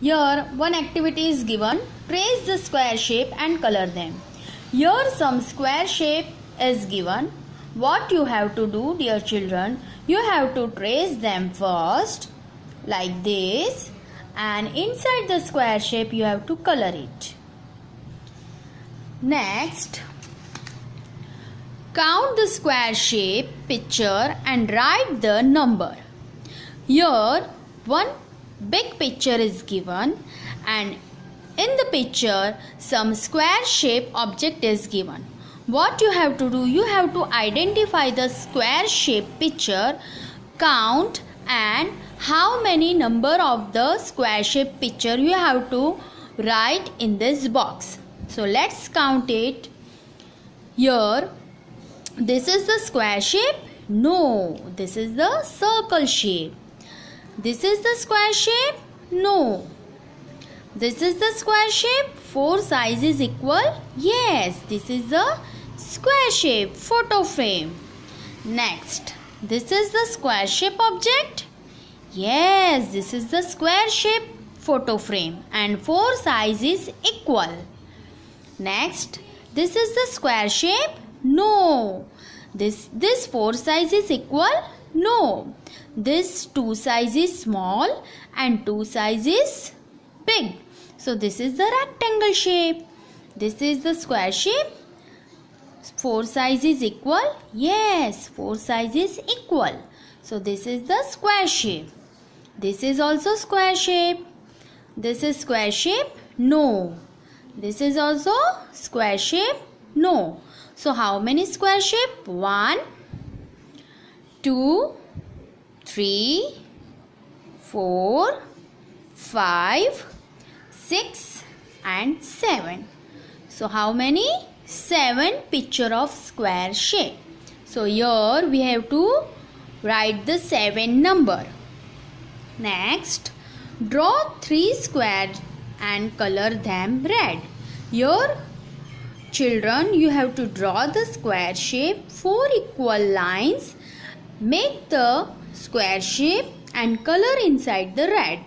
Here one activity is given. Trace the square shape and color them. Here some square shape is given. What you have to do dear children? You have to trace them first like this and inside the square shape you have to color it. Next count the square shape picture and write the number. Here one big picture is given and in the picture some square shape object is given. What you have to do? You have to identify the square shape picture, count and how many number of the square shape picture you have to write in this box. So let's count it. Here this is the square shape. No, this is the circle shape. This is the square shape? No. This is the square shape. Four sizes equal? Yes, this is the square shape photo frame. Next, this is the square shape object. Yes, this is the square shape photo frame and four sizes equal. Next, this is the square shape. No. This, this four sizes equal? No. This two size is small and two size is big. So this is the rectangle shape. This is the square shape. Four size is equal? Yes, four size is equal. So this is the square shape. This is also square shape. This is square shape? No. This is also square shape? No. So how many square shape? One, two, three, four, five, six, and 7. So how many? 7 picture of square shape. So here we have to write the 7 number. Next, draw 3 squares and color them red. Here children you have to draw the square shape 4 equal lines. Make the square shape and color inside the red.